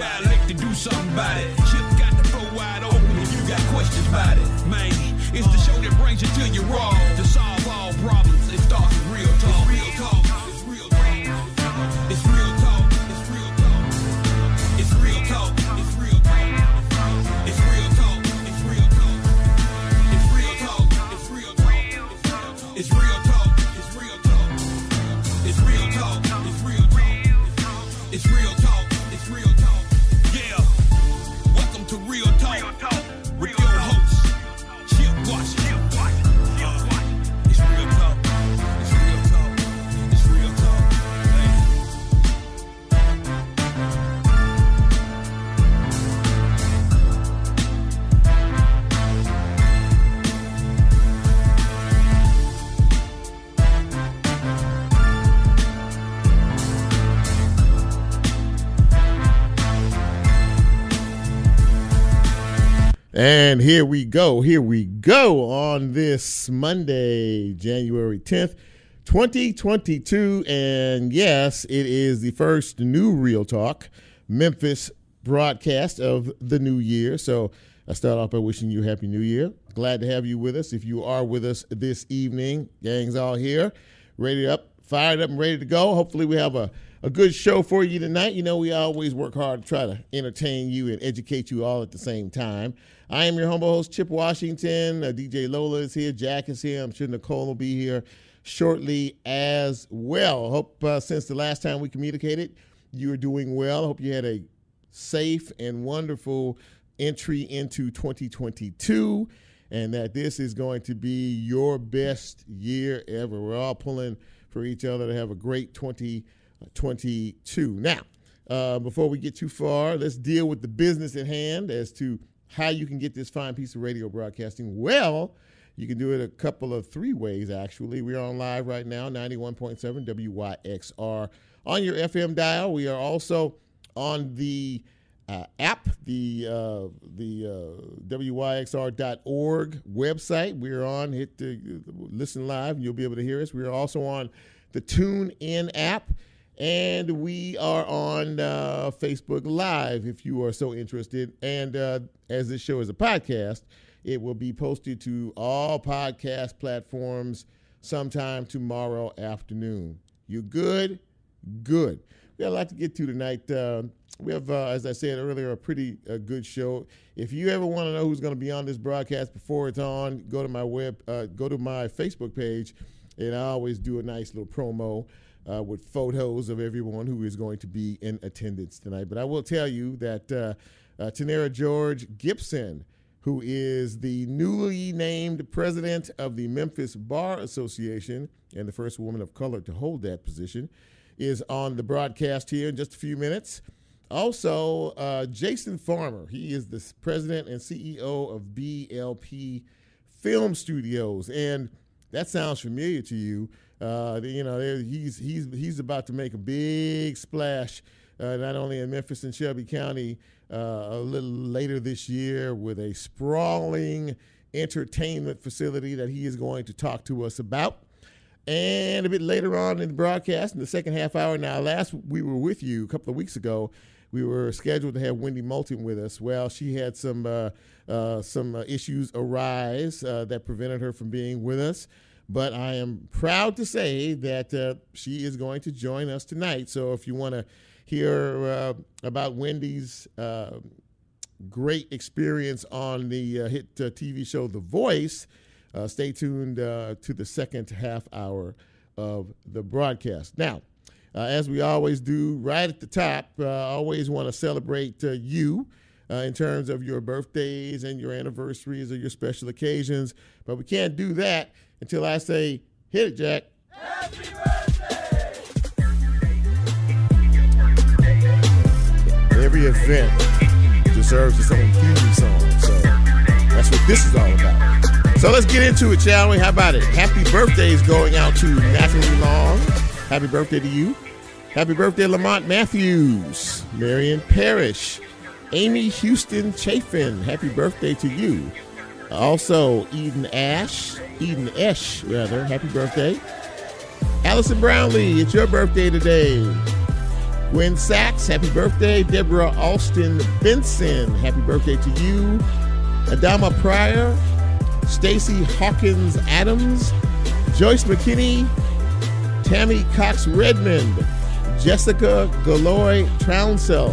dialect to do something about it. Ship got the flow wide open if you got questions about it. Man, it's the show that brings you to your raw. To solve all problems, And here we go. Here we go on this Monday, January 10th, 2022. And yes, it is the first new Real Talk Memphis broadcast of the new year. So I start off by wishing you Happy New Year. Glad to have you with us. If you are with us this evening, gang's all here, ready up, fired up, and ready to go. Hopefully, we have a a good show for you tonight. You know, we always work hard to try to entertain you and educate you all at the same time. I am your humble host, Chip Washington. Uh, DJ Lola is here. Jack is here. I'm sure Nicole will be here shortly as well. Hope uh, since the last time we communicated, you are doing well. Hope you had a safe and wonderful entry into 2022 and that this is going to be your best year ever. We're all pulling for each other to have a great 2022. Now, uh, before we get too far, let's deal with the business at hand as to how you can get this fine piece of radio broadcasting. Well, you can do it a couple of three ways, actually. We're on live right now, 91.7 WYXR on your FM dial. We are also on the uh, app, the uh, the uh, wyxr.org website. We're on hit the listen live, and you'll be able to hear us. We are also on the Tune In app, and we are on uh, Facebook Live if you are so interested. And uh, as this show is a podcast, it will be posted to all podcast platforms sometime tomorrow afternoon. You good? Good. We got a lot to get to tonight. Uh, we have, uh, as I said earlier, a pretty uh, good show. If you ever want to know who's going to be on this broadcast before it's on, go to my web, uh, go to my Facebook page, and I always do a nice little promo uh, with photos of everyone who is going to be in attendance tonight. But I will tell you that uh, uh, Tannera George Gibson, who is the newly named president of the Memphis Bar Association and the first woman of color to hold that position, is on the broadcast here in just a few minutes. Also, uh, Jason Farmer, he is the president and CEO of BLP Film Studios, and that sounds familiar to you. Uh, you know, he's he's he's about to make a big splash, uh, not only in Memphis and Shelby County, uh, a little later this year with a sprawling entertainment facility that he is going to talk to us about. And a bit later on in the broadcast, in the second half hour. Now, last we were with you a couple of weeks ago, we were scheduled to have Wendy Moten with us. Well, she had some uh, uh, some uh, issues arise uh, that prevented her from being with us. But I am proud to say that uh, she is going to join us tonight. So if you want to hear uh, about Wendy's great experience on the hit TV show The Voice, stay tuned to the second half hour of the broadcast. Now, uh, as we always do, right at the top, uh, I always want to celebrate uh, you in terms of your birthdays and your anniversaries or your special occasions. But we can't do that until I say, hit it, Jack. Happy birthday! Every event deserves its own theme song. So that's what this is all about. So let's get into it, shall we? How about it? Happy birthdays going out to Natalie Long. Happy birthday to you. Happy birthday, Lamont Matthews, Marion Parrish, Amy Houston Chafin. Happy birthday to you. Also, Eden Ash, Eden Esh, rather. Happy birthday. Allison Brownlee, it's your birthday today. Gwen Sachs, happy birthday. Deborah Alston Benson, happy birthday to you. Adama Pryor, Stacy Hawkins Adams, Joyce McKinney, Tammy Cox Redmond, Jessica Galoy Trouncell.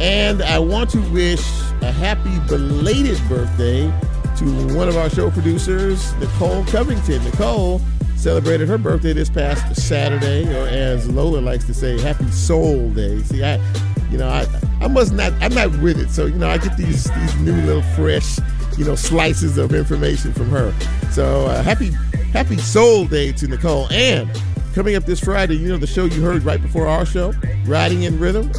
And I want to wish a happy belated birthday to one of our show producers, Nicole Covington. Nicole celebrated her birthday this past Saturday, or as Lola likes to say, Happy Soul Day. See, I, you know, I, I must not, I'm not with it, so you know, I get these these new little fresh, you know, slices of information from her. So uh, happy Happy Soul Day to Nicole. And coming up this Friday, you know, the show you heard right before our show, Riding in Rhythm.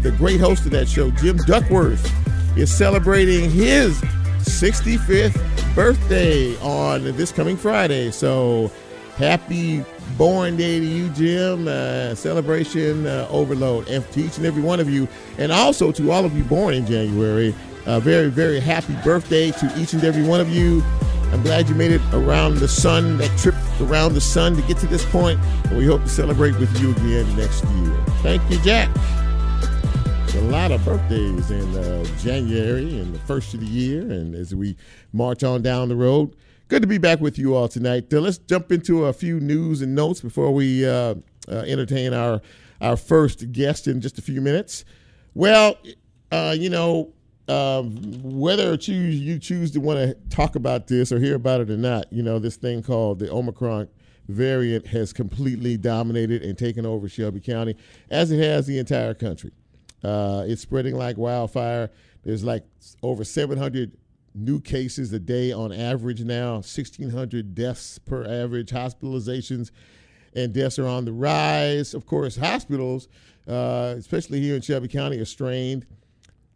The great host of that show, Jim Duckworth, is celebrating his 65th birthday on this coming Friday. So happy born day to you, Jim. Uh, celebration uh, overload. And to each and every one of you, and also to all of you born in January, a very, very happy birthday to each and every one of you. I'm glad you made it around the sun, that trip around the sun to get to this point. And we hope to celebrate with you again next year. Thank you, Jack a lot of birthdays in uh, January and the first of the year, and as we march on down the road. Good to be back with you all tonight. Let's jump into a few news and notes before we uh, uh entertain our our first guest in just a few minutes. Well, uh, you know, um, whether choose you choose to want to talk about this or hear about it or not, you know, this thing called the Omicron variant has completely dominated and taken over Shelby County, as it has the entire country. Uh, it's spreading like wildfire. There's like over 700 new cases a day on average now, 1,600 deaths per average, hospitalizations and deaths are on the rise. Of course, hospitals, uh, especially here in Shelby County, are strained.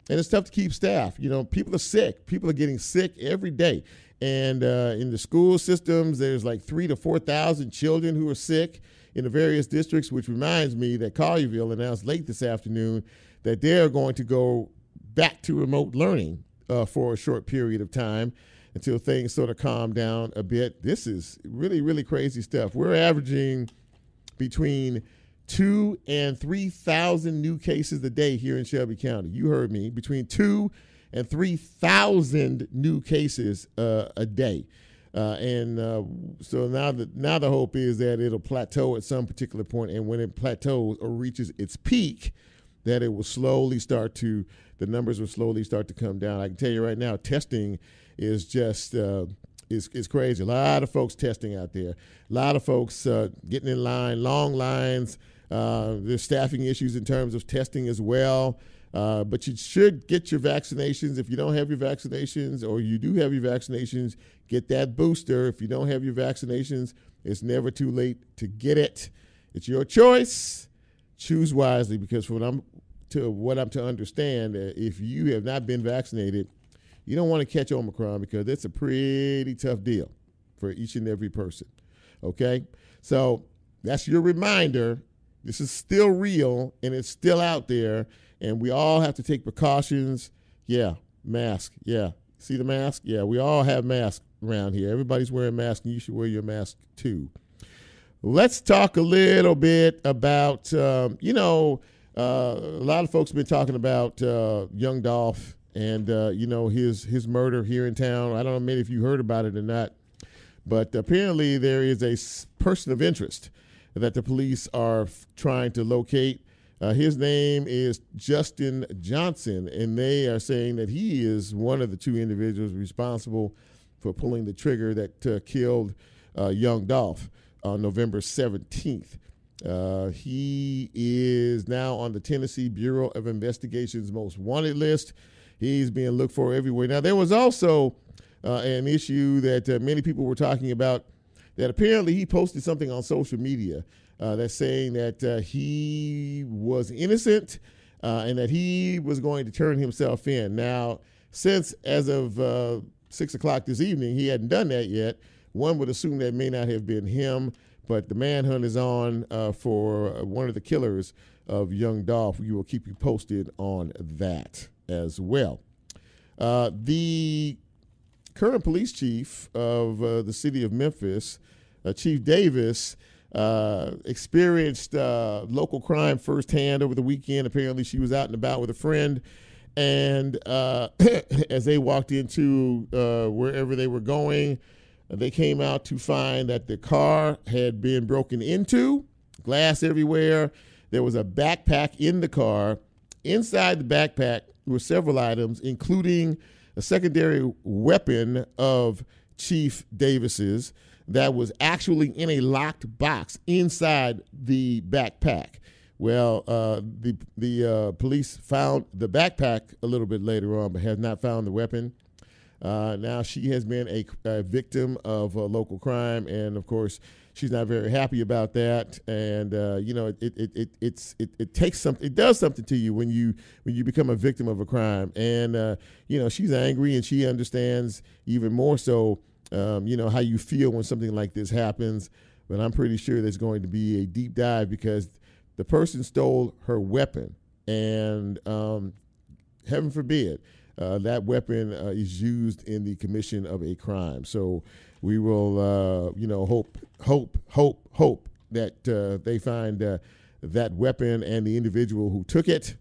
And it's tough to keep staff. You know, people are sick. People are getting sick every day. And uh, in the school systems, there's like three to 4,000 children who are sick in the various districts, which reminds me that Collierville announced late this afternoon that they're going to go back to remote learning uh, for a short period of time until things sort of calm down a bit. This is really, really crazy stuff. We're averaging between two and 3,000 new cases a day here in Shelby County. You heard me, between two and 3,000 new cases uh, a day. Uh, and uh, so now the now the hope is that it'll plateau at some particular point, and when it plateaus or reaches its peak, that it will slowly start to the numbers will slowly start to come down. I can tell you right now, testing is just uh, is is crazy. A lot of folks testing out there. A lot of folks uh, getting in line, long lines. Uh, there's staffing issues in terms of testing as well. Uh, but you should get your vaccinations. If you don't have your vaccinations, or you do have your vaccinations, get that booster. If you don't have your vaccinations, it's never too late to get it. It's your choice choose wisely because from what I'm to what I'm to understand, uh, if you have not been vaccinated, you don't want to catch Omicron because it's a pretty tough deal for each and every person. Okay, so that's your reminder. This is still real and it's still out there, and we all have to take precautions. Yeah, mask. Yeah, see the mask. Yeah, we all have masks around here. Everybody's wearing masks, and you should wear your mask too. Let's talk a little bit about, um, you know, uh, a lot of folks have been talking about uh, young Dolph and, uh, you know, his, his murder here in town. I don't know many of you heard about it or not, but apparently there is a person of interest that the police are f- trying to locate. Uh, his name is Justin Johnson, and they are saying that he is one of the two individuals responsible for pulling the trigger that uh, killed young Dolph on November 17th. Uh, he is now on the Tennessee Bureau of Investigation's most wanted list. He's being looked for everywhere. Now, there was also uh, an issue that uh, many people were talking about that apparently he posted something on social media uh, that's saying that uh, he was innocent uh, and that he was going to turn himself in. Now, since as of six o'clock this evening, he hadn't done that yet. One would assume that may not have been him, but the manhunt is on uh, for one of the killers of young Dolph. We will keep you posted on that as well. Uh, the current police chief of uh, the city of Memphis, uh, Chief Davis, uh, experienced uh, local crime firsthand over the weekend. Apparently, she was out and about with a friend. And uh, as they walked into uh, wherever they were going, they came out to find that the car had been broken into, glass everywhere. There was a backpack in the car. Inside the backpack were several items, including a secondary weapon of Chief Davis's that was actually in a locked box inside the backpack. Well, uh, the the uh, police found the backpack a little bit later on, but has not found the weapon. Uh, now she has been a, a victim of local crime, and of course, she's not very happy about that. And uh, you know, it it, it it's it, it takes something. It does something to you when you when you become a victim of a crime. And uh, you know, she's angry, and she understands even more so. Um, you know how you feel when something like this happens. But I'm pretty sure there's going to be a deep dive because the person stole her weapon, and um, heaven forbid, uh, that weapon uh, is used in the commission of a crime. So we will, uh, you know, hope, hope, hope, hope that uh, they find uh, that weapon and the individual who took it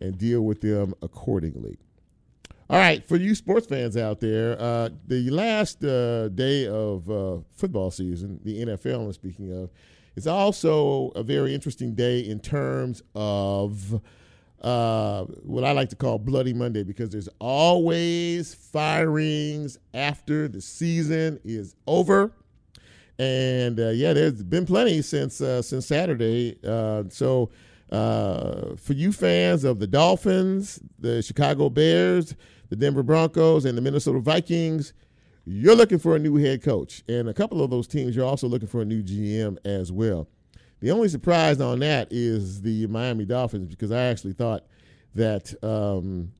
and deal with them accordingly. All right, for you sports fans out there, uh, the last day of football season, the NFL, I'm speaking of, is also a very interesting day in terms of uh, what I like to call Bloody Monday because there's always firings after the season is over. And uh, yeah, there's been plenty since uh, since Saturday. Uh, so uh, for you fans of the Dolphins, the Chicago Bears, the Denver Broncos, and the Minnesota Vikings, you're looking for a new head coach. And a couple of those teams, you're also looking for a new GM as well. The only surprise on that is the Miami Dolphins because I actually thought that um,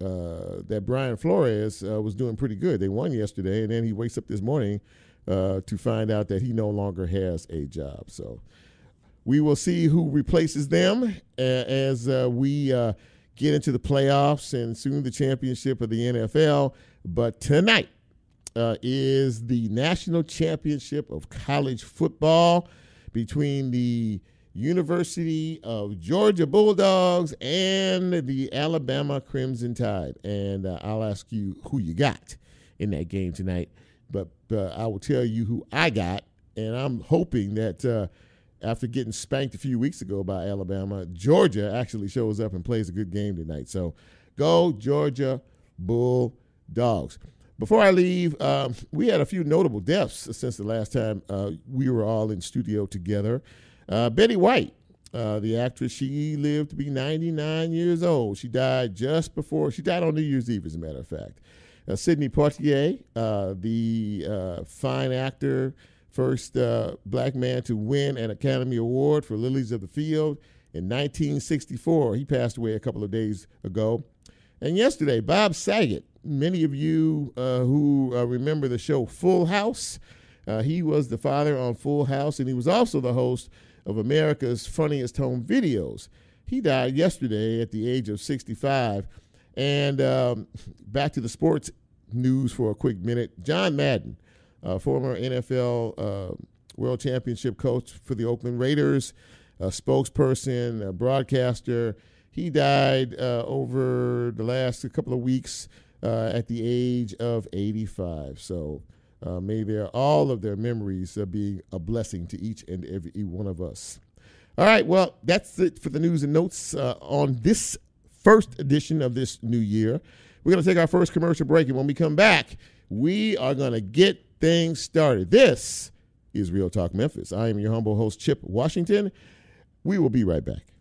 uh, that Brian Flores uh, was doing pretty good. They won yesterday, and then he wakes up this morning uh, to find out that he no longer has a job. So we will see who replaces them as uh, we uh, get into the playoffs and soon the championship of the NFL. But tonight, uh, is the national championship of college football between the University of Georgia Bulldogs and the Alabama Crimson Tide. And uh, I'll ask you who you got in that game tonight. But uh, I will tell you who I got. And I'm hoping that uh, after getting spanked a few weeks ago by Alabama, Georgia actually shows up and plays a good game tonight. So go, Georgia Bulldogs. Before I leave, um, we had a few notable deaths since the last time uh, we were all in studio together. Uh, Betty White, uh, the actress, she lived to be 99 years old. She died just before, she died on New Year's Eve, as a matter of fact. Uh, Sidney Poitier, uh, the uh, fine actor, first black man to win an Academy Award for Lilies of the Field in 1964. He passed away a couple of days ago. And yesterday, Bob Saget, many of you uh, who uh, remember the show Full House. Uh, he was the father on Full House, and he was also the host of America's Funniest Home Videos. He died yesterday at the age of 65. And um, back to the sports news for a quick minute. John Madden, former NFL uh, World Championship coach for the Oakland Raiders, a spokesperson, a broadcaster. He died uh, over the last couple of weeks uh, at the age of 85. So uh, may their, all of their memories uh, be a blessing to each and every one of us. All right, well, that's it for the news and notes uh, on this first edition of this new year. We're going to take our first commercial break, and when we come back, we are going to get things started. This is Real Talk Memphis. I am your humble host, Chip Washington. We will be right back.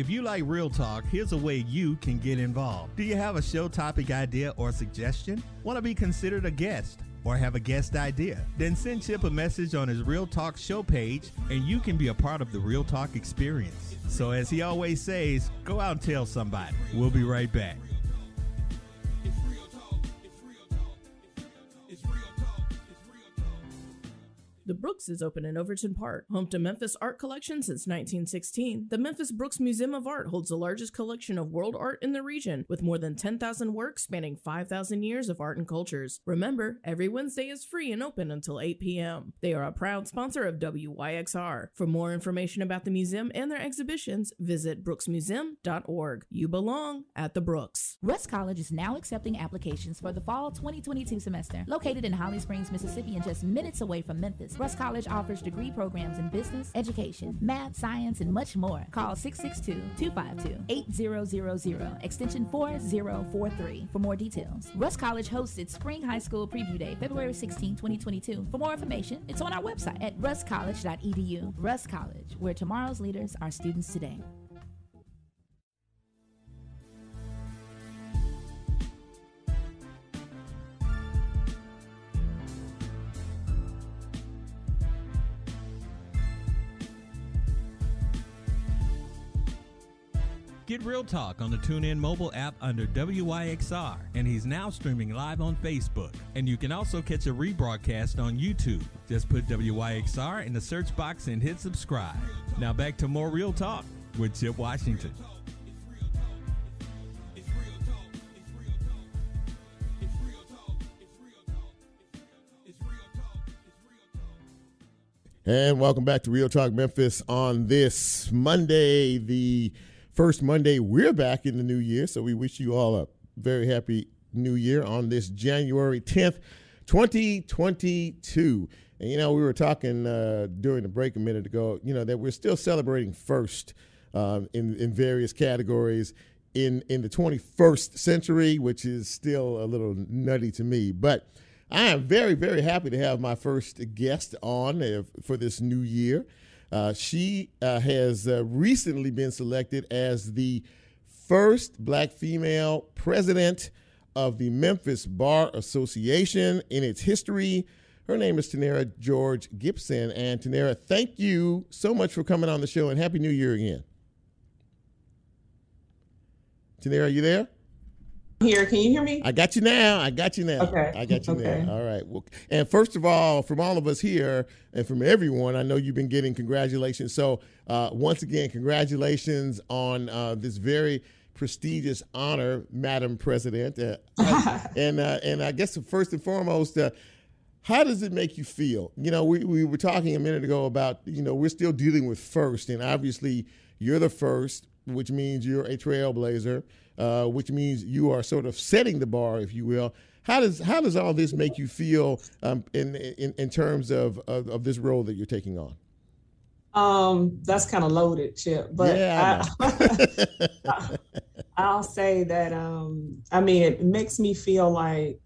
If you like Real Talk, here's a way you can get involved. Do you have a show topic idea or suggestion? Want to be considered a guest? Or have a guest idea? Then send Chip a message on his Real Talk show page and you can be a part of the Real Talk experience. So, as he always says, go out and tell somebody. We'll be right back. The Brooks is open in Overton Park. Home to Memphis art collection since 1916, the Memphis Brooks Museum of Art holds the largest collection of world art in the region, with more than 10,000 works spanning 5,000 years of art and cultures. Remember, every Wednesday is free and open until 8 p.m. They are a proud sponsor of WYXR. For more information about the museum and their exhibitions, visit brooksmuseum.org. You belong at the Brooks. Rust College is now accepting applications for the fall 2022 semester. Located in Holly Springs, Mississippi, and just minutes away from Memphis, Rust College offers degree programs in business, education, math, science, and much more. Call 662-252-8000, extension 4043 for more details. Rust College hosts its Spring High School Preview Day, February 16, 2022. For more information, it's on our website at rustcollege.edu. Rust College, where tomorrow's leaders are students today. Get Real Talk on the TuneIn mobile app under WYXR, and he's now streaming live on Facebook. And you can also catch a rebroadcast on YouTube. Just put WYXR in the search box and hit subscribe. Now back to more Real Talk with Chip Washington. And welcome back to Real Talk Memphis on this Monday, the first Monday we're back in the new year. So we wish you all a very happy new year on this January 10th, 2022. And you know, we were talking uh, during the break a minute ago, you know, that we're still celebrating first um, in, in various categories in, in the 21st century, which is still a little nutty to me. But I am very, very happy to have my first guest on uh, for this new year. Uh, she uh, has uh, recently been selected as the first black female president of the Memphis Bar Association in its history. Her name is Tannera George Gibson. And Tannera, thank you so much for coming on the show and Happy New Year again. Tannera, are you there? Here. Can you hear me? I got you now. I got you now. Okay. I got you okay. now. All right. Well, and first of all, from all of us here and from everyone, I know you've been getting congratulations. So uh, once again, congratulations on uh, this very prestigious honor, Madam President. Uh, and uh, and I guess first and foremost. Uh, how does it make you feel? You know, we, we were talking a minute ago about, you know, we're still dealing with first, and obviously you're the first, which means you're a trailblazer uh, which means you are sort of setting the bar, if you will. How does how does all this make you feel um, in, in in terms of, of, of this role that you're taking on? Um, that's kind of loaded, Chip. But yeah, I, will say that um, I mean it makes me feel like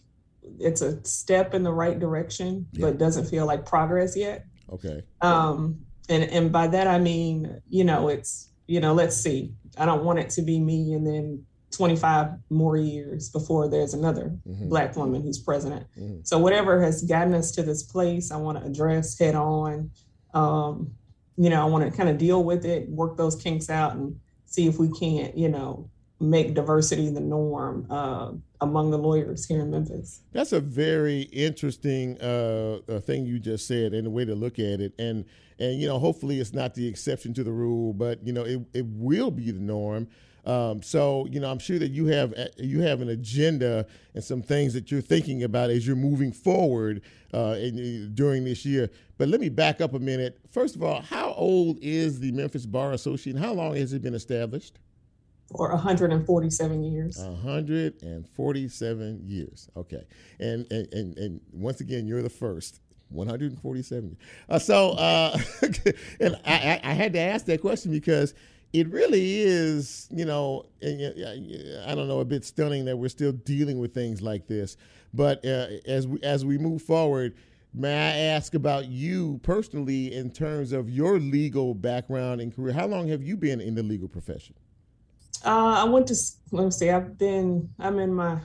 it's a step in the right direction, yeah. but doesn't feel like progress yet. Okay. Um, and and by that I mean you know it's you know let's see. I don't want it to be me and then 25 more years before there's another mm-hmm. black woman who's president. Mm-hmm. So whatever has gotten us to this place, I want to address head on. Um, you know, I want to kind of deal with it, work those kinks out, and see if we can't, you know, make diversity the norm uh, among the lawyers here in Memphis. That's a very interesting uh, uh, thing you just said, and the way to look at it, and and you know, hopefully, it's not the exception to the rule, but you know, it it will be the norm. Um, so you know, I'm sure that you have uh, you have an agenda and some things that you're thinking about as you're moving forward uh, in, during this year. But let me back up a minute. First of all, how old is the Memphis Bar Association? How long has it been established? For 147 years. 147 years. Okay, and and and, and once again, you're the first. 147. Uh, so, uh, and I, I had to ask that question because it really is, you know, I don't know, a bit stunning that we're still dealing with things like this. But uh, as we as we move forward, may I ask about you personally in terms of your legal background and career? How long have you been in the legal profession? Uh, I went to let me see. I've been I'm in my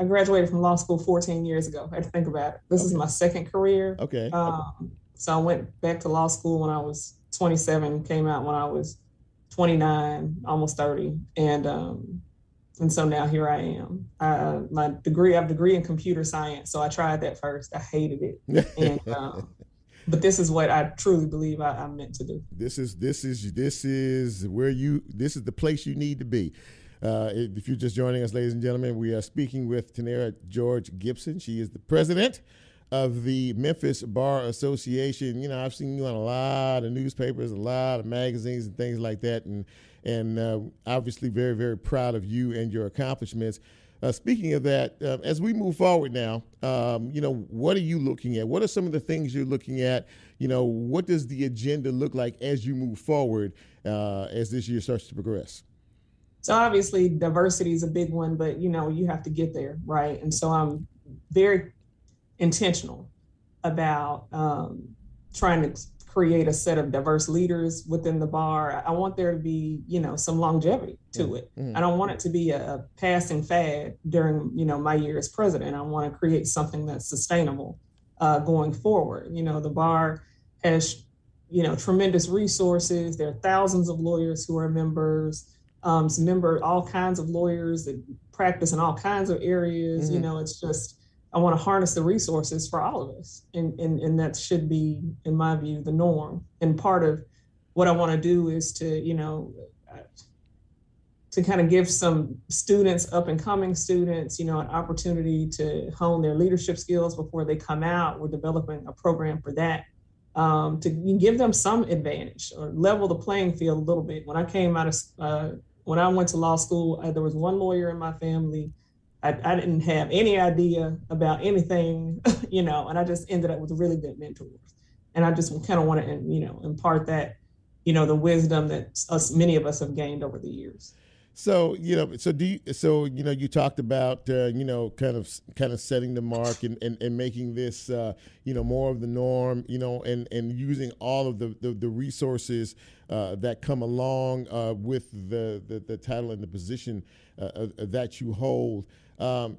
I graduated from law school 14 years ago. I had to think about it. This okay. is my second career. Okay. Um, so I went back to law school when I was 27. Came out when I was 29, almost 30. And um, and so now here I am. Uh, my degree, I have a degree in computer science. So I tried that first. I hated it. And um, but this is what I truly believe I, I'm meant to do. This is this is this is where you this is the place you need to be. Uh, if you're just joining us, ladies and gentlemen, we are speaking with Tannera George Gibson. She is the president of the Memphis Bar Association. You know, I've seen you on a lot of newspapers, a lot of magazines, and things like that, and and uh, obviously very very proud of you and your accomplishments. Uh, speaking of that, uh, as we move forward now, um, you know, what are you looking at? What are some of the things you're looking at? You know, what does the agenda look like as you move forward uh, as this year starts to progress? So obviously, diversity is a big one, but you know, you have to get there, right? And so I'm very intentional about um, trying to create a set of diverse leaders within the bar. I want there to be, you know, some longevity to mm-hmm. it. Mm-hmm. I don't want it to be a, a, passing fad during, you know, my year as president. I want to create something that's sustainable uh, going forward. You know, the bar has, you know, tremendous resources. There are thousands of lawyers who are members. Um, some member all kinds of lawyers that practice in all kinds of areas. Mm-hmm. You know, it's just I want to harness the resources for all of us. And, and, and that should be, in my view, the norm. And part of what I want to do is to, you know, to kind of give some students, up and coming students, you know, an opportunity to hone their leadership skills before they come out. We're developing a program for that um, to give them some advantage or level the playing field a little bit. When I came out of, uh, when I went to law school, uh, there was one lawyer in my family I, I didn't have any idea about anything, you know, and I just ended up with really good mentors. And I just kind of want to, you know, impart that, you know, the wisdom that us, many of us have gained over the years. So you know, so do you, so you know, you talked about uh, you know, kind of kind of setting the mark and, and, and making this uh, you know more of the norm, you know, and, and using all of the the, the resources uh, that come along uh, with the, the, the title and the position uh, that you hold. Um,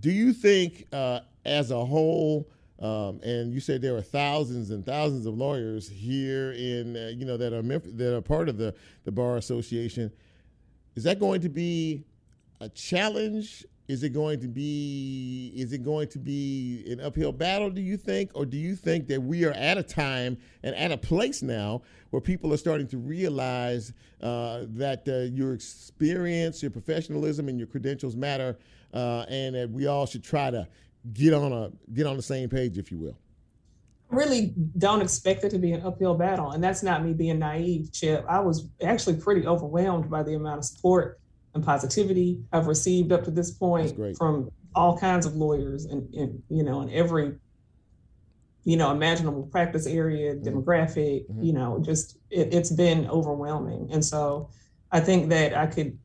do you think, uh, as a whole, um, and you said there are thousands and thousands of lawyers here in, uh, you know, that are that are part of the the bar association. Is that going to be a challenge? Is it going to be is it going to be an uphill battle? Do you think, or do you think that we are at a time and at a place now where people are starting to realize uh, that uh, your experience, your professionalism, and your credentials matter, uh, and that we all should try to get on a get on the same page, if you will. I really don't expect it to be an uphill battle, and that's not me being naive, Chip. I was actually pretty overwhelmed by the amount of support and positivity I've received up to this point from all kinds of lawyers and, and, you know in every you know imaginable practice area mm-hmm. demographic mm-hmm. you know just it, it's been overwhelming and so i think that i could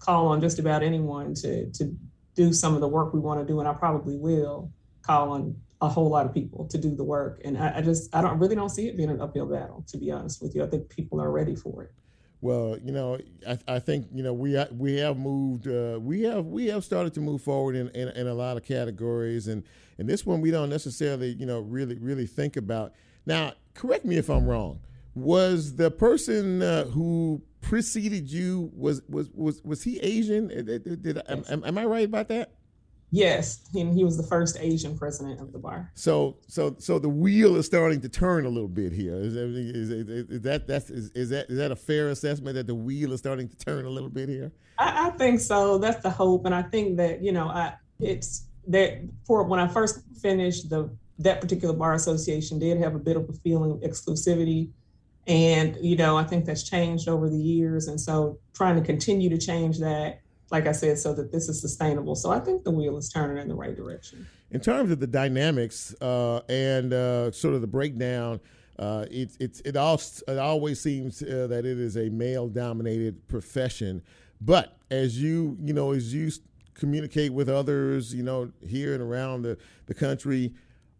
call on just about anyone to to do some of the work we want to do, and I probably will call on a whole lot of people to do the work. And I, I just I don't really don't see it being an uphill battle, to be honest with you. I think people are ready for it. Well, you know, I, I think you know we we have moved uh, we have we have started to move forward in, in, in, a lot of categories, and and this one we don't necessarily you know really really think about. Now, correct me if I'm wrong. Was the person uh, who preceded you was was was was he Asian? Did, did, am, am, I right about that? Yes, and he was the first Asian president of the bar. So, so, so the wheel is starting to turn a little bit here. Is, is, is, is that that's is, is, that is that a fair assessment that the wheel is starting to turn a little bit here? I, I think so. That's the hope, and I think that you know, I it's that for when I first finished the that particular bar association did have a bit of a feeling of exclusivity and, you know, I think that's changed over the years. And so trying to continue to change that, like I said, so that this is sustainable. So I think the wheel is turning in the right direction. In terms of the dynamics uh, and uh, sort of the breakdown, uh, it, it, it, all, it always seems uh, that it is a male dominated profession. But as you, you know, as you communicate with others, you know, here and around the, the country,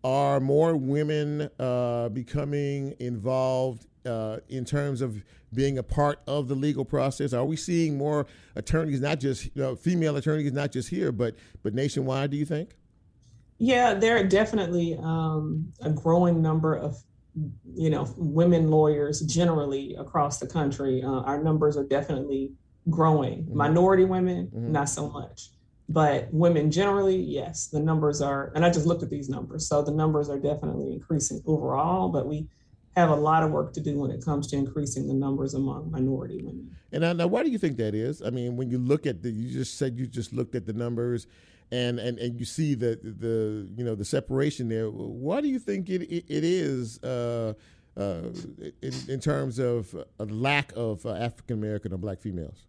are more women uh, becoming involved uh, in terms of being a part of the legal process? Are we seeing more attorneys, not just you know, female attorneys, not just here, but but nationwide? Do you think? Yeah, there are definitely um, a growing number of you know women lawyers generally across the country. Uh, our numbers are definitely growing. Mm-hmm. Minority women, mm-hmm. not so much. But women generally, yes, the numbers are, and I just looked at these numbers. So the numbers are definitely increasing overall, but we have a lot of work to do when it comes to increasing the numbers among minority women. And now, now why do you think that is? I mean, when you look at the, you just said you just looked at the numbers, and and, and you see the the you know the separation there. Why do you think it it, it is? Uh, uh, in, in terms of a lack of uh, African American or Black females?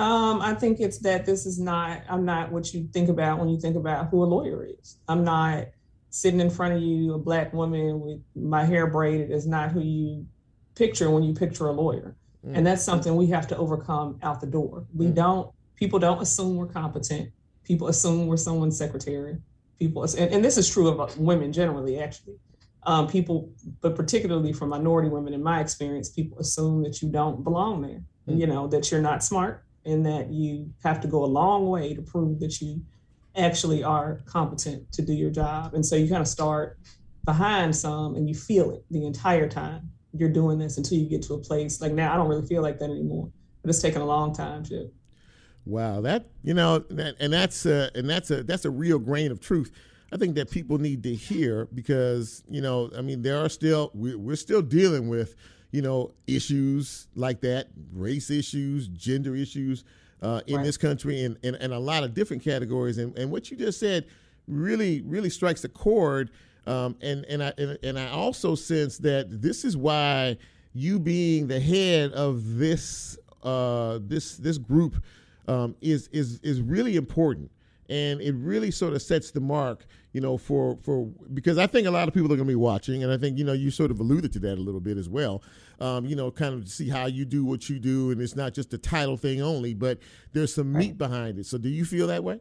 Um, I think it's that this is not, I'm not what you think about when you think about who a lawyer is. I'm not sitting in front of you, a black woman with my hair braided is not who you picture when you picture a lawyer. Mm. And that's something we have to overcome out the door. We mm. don't, people don't assume we're competent. People assume we're someone's secretary. People, and, and this is true of uh, women generally, actually. Um, people, but particularly for minority women, in my experience, people assume that you don't belong there. Mm. You know, that you're not smart, and that you have to go a long way to prove that you actually are competent to do your job. And so you kind of start behind some and you feel it the entire time you're doing this until you get to a place like now I don't really feel like that anymore. But it's taken a long time to Wow, that you know, that, and that's a, and that's a that's a real grain of truth. I think that people need to hear because you know, I mean, there are still we're still dealing with you know, issues like that, race issues, gender issues uh, in right. this country, and, and, and, a lot of different categories. And, and what you just said really, really strikes a chord. Um, and and I and, and, I also sense that this is why you being the head of this uh, this this group um, is is is really important and it really sort of sets the mark you know for for because i think a lot of people are going to be watching and i think you know you sort of alluded to that a little bit as well um, you know kind of see how you do what you do and it's not just a title thing only but there's some meat behind it so do you feel that way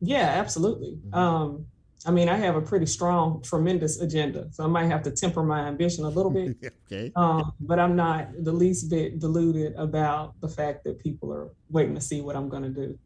yeah absolutely mm-hmm. um, I mean, I have a pretty strong, tremendous agenda, so I might have to temper my ambition a little bit. okay. Um, but I'm not the least bit deluded about the fact that people are waiting to see what I'm going to do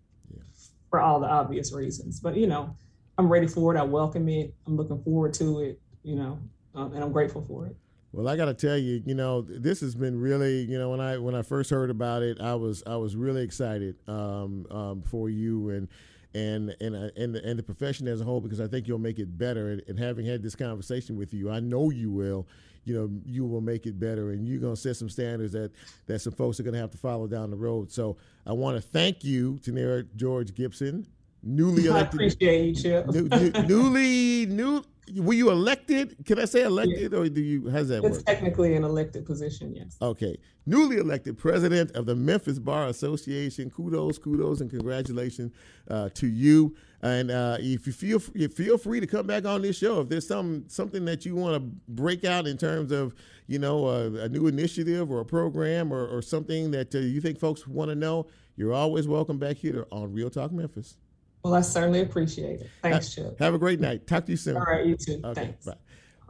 for all the obvious reasons. But you know, I'm ready for it. I welcome it. I'm looking forward to it. You know, um, and I'm grateful for it. Well, I got to tell you, you know, this has been really, you know, when I when I first heard about it, I was I was really excited um, um, for you and and and uh, and the, and the profession as a whole because I think you'll make it better. And, and having had this conversation with you, I know you will you know you will make it better and you're going to set some standards that that some folks are going to have to follow down the road so i want to thank you Tannera george gibson newly elected i appreciate you Chip. new, new, newly new were you elected? Can I say elected, yeah. or do you? How's that it's work? technically an elected position, yes. Okay, newly elected president of the Memphis Bar Association. Kudos, kudos, and congratulations uh, to you. And uh, if you feel you feel free to come back on this show if there's some something that you want to break out in terms of you know a, a new initiative or a program or, or something that uh, you think folks want to know. You're always welcome back here on Real Talk Memphis. Well, I certainly appreciate it. Thanks, Chip. Have a great night. Talk to you soon. All right, you too. Okay, Thanks. Bye.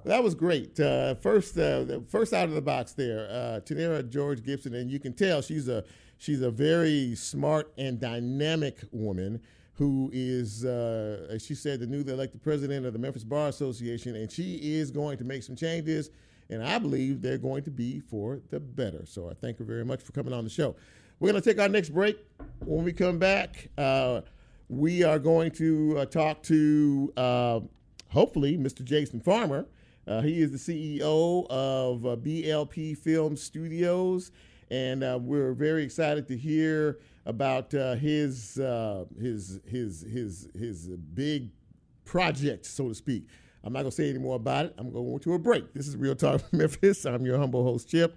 That was great. Uh, first, uh, first out of the box there, uh, Tannera George Gibson, and you can tell she's a she's a very smart and dynamic woman who is, uh, as she said, the newly elected president of the Memphis Bar Association, and she is going to make some changes, and I believe they're going to be for the better. So I thank her very much for coming on the show. We're going to take our next break. When we come back. Uh, we are going to uh, talk to uh, hopefully Mr. Jason Farmer. Uh, he is the CEO of uh, BLP Film Studios, and uh, we're very excited to hear about uh, his his his his his big project, so to speak. I'm not going to say any more about it. I'm going to a break. This is Real Talk Memphis. I'm your humble host, Chip.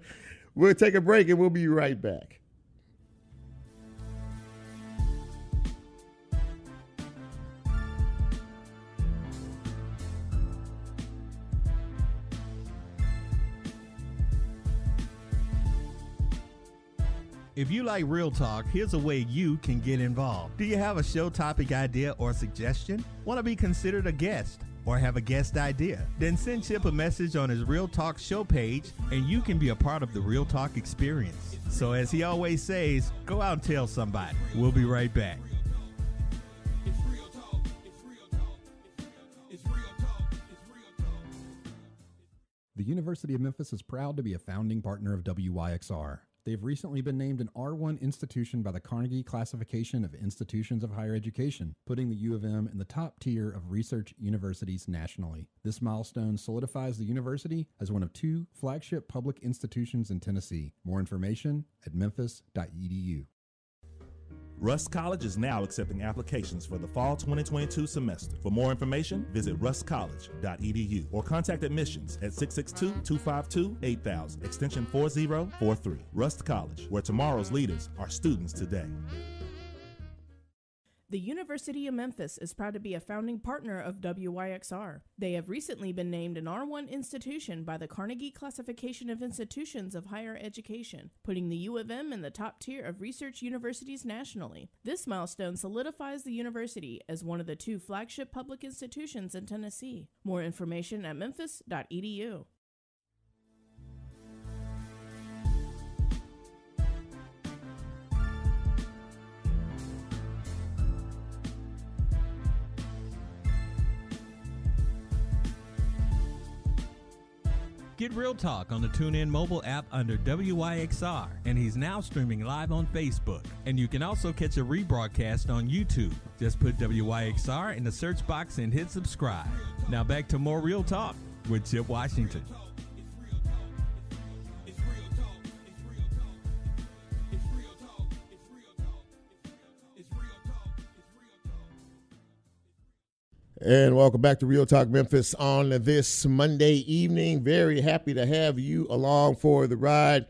We'll take a break and we'll be right back. If you like Real Talk, here's a way you can get involved. Do you have a show topic idea or suggestion? Want to be considered a guest? Or have a guest idea? Then send Chip a message on his Real Talk show page and you can be a part of the Real Talk experience. So, as he always says, go out and tell somebody. We'll be right back. The University of Memphis is proud to be a founding partner of WYXR. They've recently been named an R1 institution by the Carnegie Classification of Institutions of Higher Education, putting the U of M in the top tier of research universities nationally. This milestone solidifies the university as one of two flagship public institutions in Tennessee. More information at memphis.edu. Rust College is now accepting applications for the fall 2022 semester. For more information, visit rustcollege.edu or contact admissions at 662-252-8000, extension 4043. Rust College, where tomorrow's leaders are students today. The University of Memphis is proud to be a founding partner of WYXR. They have recently been named an R1 institution by the Carnegie Classification of Institutions of Higher Education, putting the U of M in the top tier of research universities nationally. This milestone solidifies the university as one of the two flagship public institutions in Tennessee. More information at memphis.edu. Get Real Talk on the TuneIn mobile app under WYXR, and he's now streaming live on Facebook. And you can also catch a rebroadcast on YouTube. Just put WYXR in the search box and hit subscribe. Now back to more Real Talk with Chip Washington. And welcome back to Real Talk Memphis on this Monday evening. Very happy to have you along for the ride.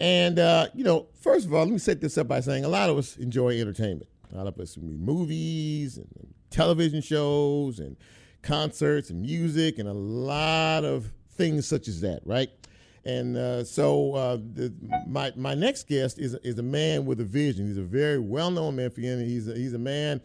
And, uh, you know, first of all, let me set this up by saying a lot of us enjoy entertainment. A lot of us movies and television shows and concerts and music and a lot of things such as that, right? And uh, so uh, the, my my next guest is is a man with a vision. He's a very well known Memphian. He's a, he's a man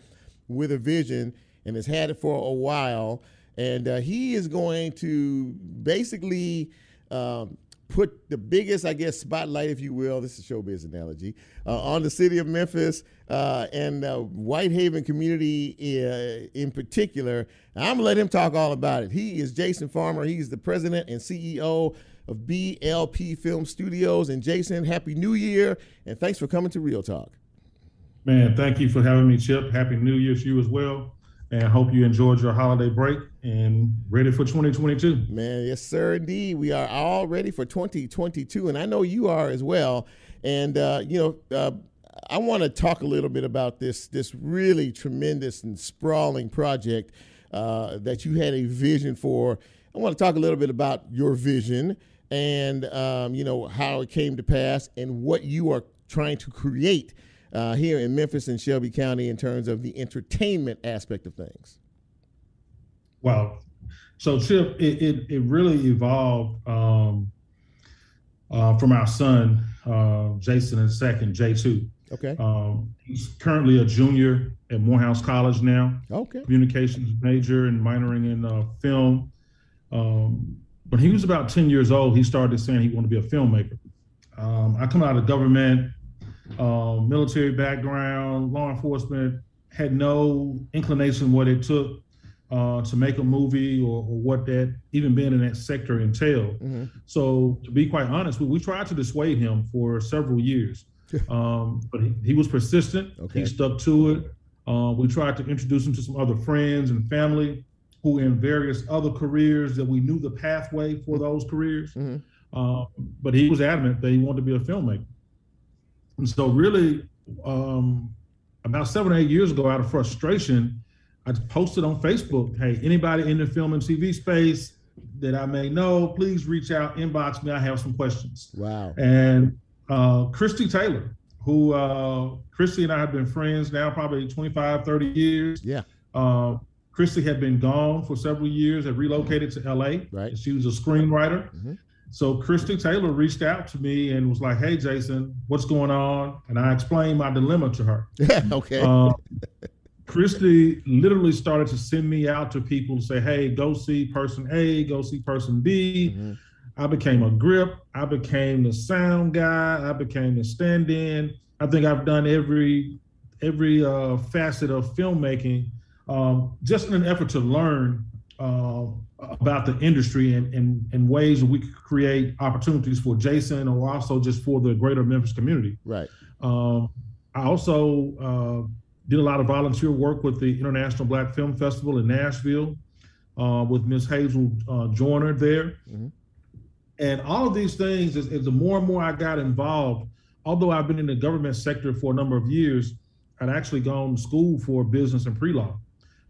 with a vision and has had it for a while. And uh, he is going to basically um, put the biggest, I guess, spotlight, if you will, this is a showbiz analogy, uh, on the city of Memphis uh, and uh, Whitehaven community in particular. I'm going to let him talk all about it. He is Jason Farmer. He's the president and CEO of BLP Film Studios. And Jason, Happy New Year, and thanks for coming to Real Talk. Man, thank you for having me, Chip. Happy New Year to you as well and hope you enjoyed your holiday break and ready for 2022. Man, yes, sir, indeed. We are all ready for 2022, and I know you are as well. And uh, you know, uh, I want to talk a little bit about this this really tremendous and sprawling project uh, that you had a vision for. I want to talk a little bit about your vision and um, you know how it came to pass and what you are trying to create uh, here in Memphis and Shelby County in terms of the entertainment aspect of things? Well, so Chip, it, it, it really evolved um, uh, from our son, uh, Jason, and second, J2. Okay. Um, he's currently a junior at Morehouse College now. Okay. Communications major and minoring in uh, film. Um, when he was about 10 years old, he started saying he wanted to be a filmmaker. Um, I come out of government um, military background, law enforcement, had no inclination what it took uh, to make a movie or, or, what that even being in that sector entailed. Mm-hmm. So to be quite honest, we, we, tried to dissuade him for several years, um, but he, he, was persistent. Okay. He stuck to it. Uh, we tried to introduce him to some other friends and family who in various other careers that we knew the pathway for those careers. Mm-hmm. Uh, but he was adamant that he wanted to be a filmmaker. And so, really, um, about seven or eight years ago, out of frustration, I posted on Facebook, "Hey, anybody in the film and TV space that I may know, please reach out, inbox me. I have some questions." Wow. And uh, Christy Taylor, who uh, Christy and I have been friends now probably 25, 30 years. Yeah. Uh, Christy had been gone for several years, had relocated to LA. Right. She was a screenwriter. Mm-hmm. So Christy Taylor reached out to me and was like, "Hey, Jason, what's going on?" And I explained my dilemma to her. okay. Uh, Christy literally started to send me out to people to say, "Hey, go see person A, go see person B." Mm-hmm. I became a grip. I became the sound guy. I became the stand-in. I think I've done every every uh, facet of filmmaking, um, just in an effort to learn uh, about the industry and, and, and ways we could create opportunities for Jason or also just for the greater Memphis community. Right. Um, I also uh, did a lot of volunteer work with the International Black Film Festival in Nashville uh, with Miss Hazel uh, Joyner there. Mhm. And all of these things, as, as the more and more I got involved, although I've been in the government sector for a number of years, I'd actually gone to school for business and pre-law.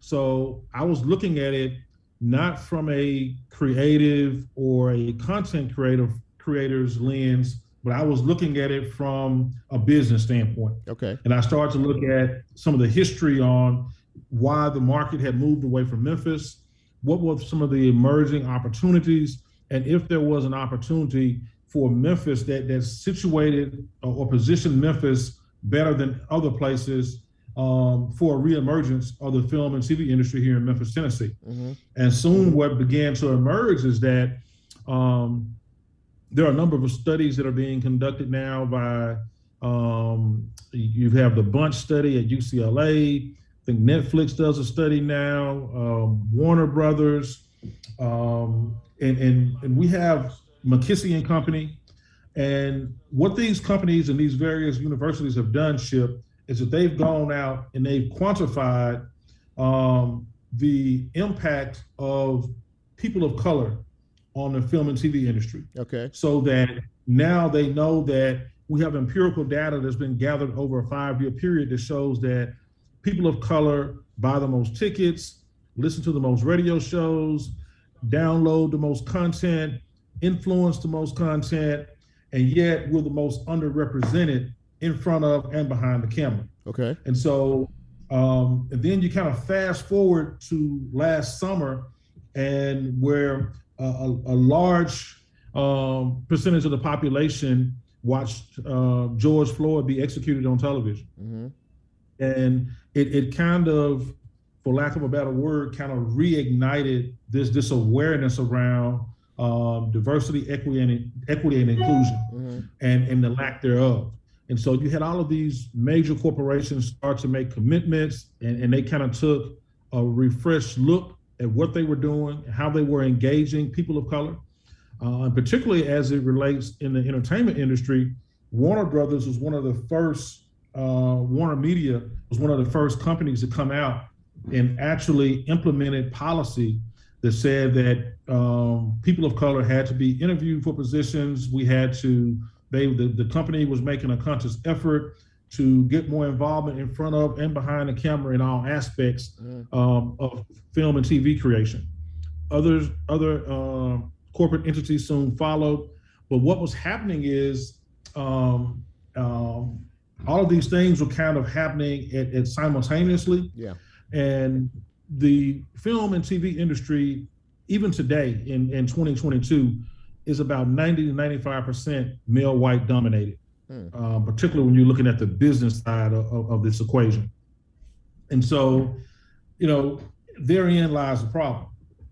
So I was looking at it not from a creative or a content creative creator's lens, but I was looking at it from a business standpoint. Okay. And I started to look at some of the history on why the market had moved away from Memphis, what were some of the emerging opportunities, and if there was an opportunity for Memphis that that's situated or, or positioned Memphis better than other places um, for a reemergence of the film and TV industry here in Memphis, Tennessee. Mhm. And soon, what began to emerge is that um, there are a number of studies that are being conducted now by um, you have the Bunche study at UCLA. I think Netflix does a study now. Um, Warner Brothers, um, and and and we have McKinsey and Company. And what these companies and these various universities have done, Chip, is that they've gone out and they've quantified um, the impact of people of color on the film and TV industry Okay. so that now they know that we have empirical data that's been gathered over a five year period that shows that people of color buy the most tickets, listen to the most radio shows, download the most content, influence the most content, and yet we're the most underrepresented in front of and behind the camera. Okay. And so, um, and then you kind of fast forward to last summer, and where a, a, a large um, percentage of the population watched uh, George Floyd be executed on television, hmm and it, it kind of, for lack of a better word, kind of reignited this this awareness around um, diversity, equity, and equity and inclusion hmm and, and the lack thereof. And so you had all of these major corporations start to make commitments, and, and they kind of took a refreshed look at what they were doing, how they were engaging people of color, uh, and particularly as it relates in the entertainment industry. Warner Brothers was one of the first. Uh, Warner Media was one of the first companies to come out and actually implemented policy that said that um, people of color had to be interviewed for positions. We had to they the, the company was making a conscious effort to get more involvement in front of and behind the camera in all aspects um, of film and TV creation. Others other um corporate entities soon followed, but what was happening is um, um, all of these things were kind of happening at, at simultaneously Yeah. and the film and TV industry, even today in, in 2022, is about 90 to 95 percent male white dominated, Hmm. um, particularly when you're looking at the business side of, of, of this equation. And so, you know, therein lies the problem.